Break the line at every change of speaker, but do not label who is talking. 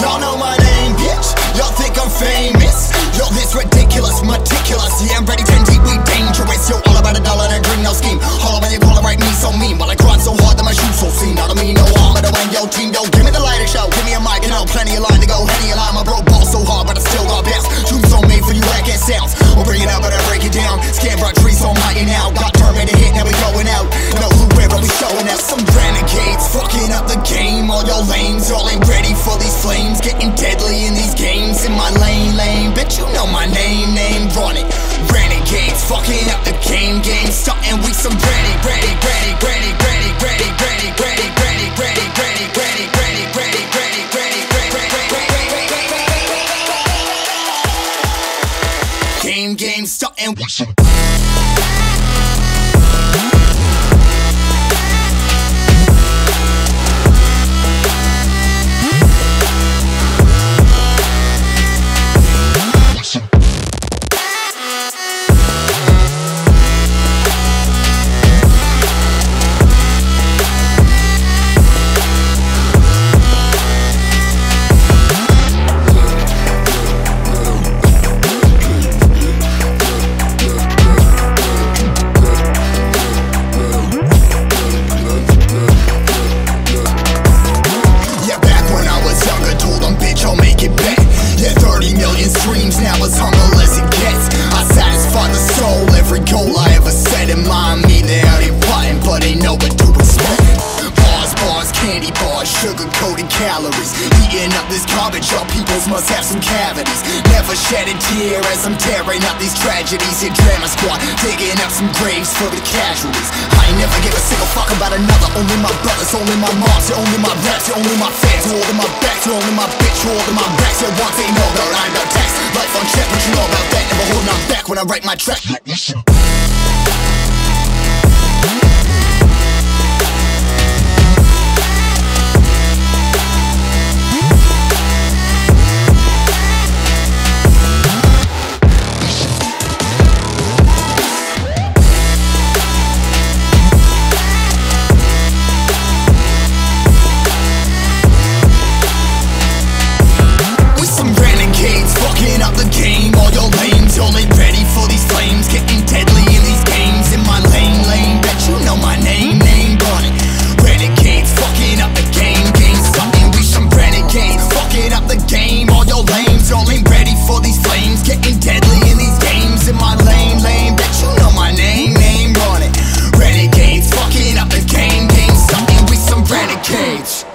Y'all know my name. Renegades the All your lames, all ain't ready for these flames Getting deadly in these games In my lane, lane Bet you know my name, name, run it Renegades fucking up the game, game Starting we some ready, ready, ready, ready, ready, ready, ready, ready, ready, ready, ready, ready, ready, ready, ready, ready, Game, game, starting we some million streams, now it's humble as it gets. I satisfy the soul, every goal I ever set in mind. Me, they out here plotting, but they know what to expect. Bars, bars, candy bars, sugar coated calories. Eating up this garbage, y'all peoples must have some cavities. Never shed a tear as I'm tearing up these tragedies. Hit drama squad, digging up some graves for the casualties. I ain't never give a single fuck about another. Only my brothers, only my moms, only my raps, only my fans. All in my back, only my bitch, all in my backs. Yeah, once ain't know about I'm the tax. Life on check, what you know about that? Never holding on back when I write my track. Cage.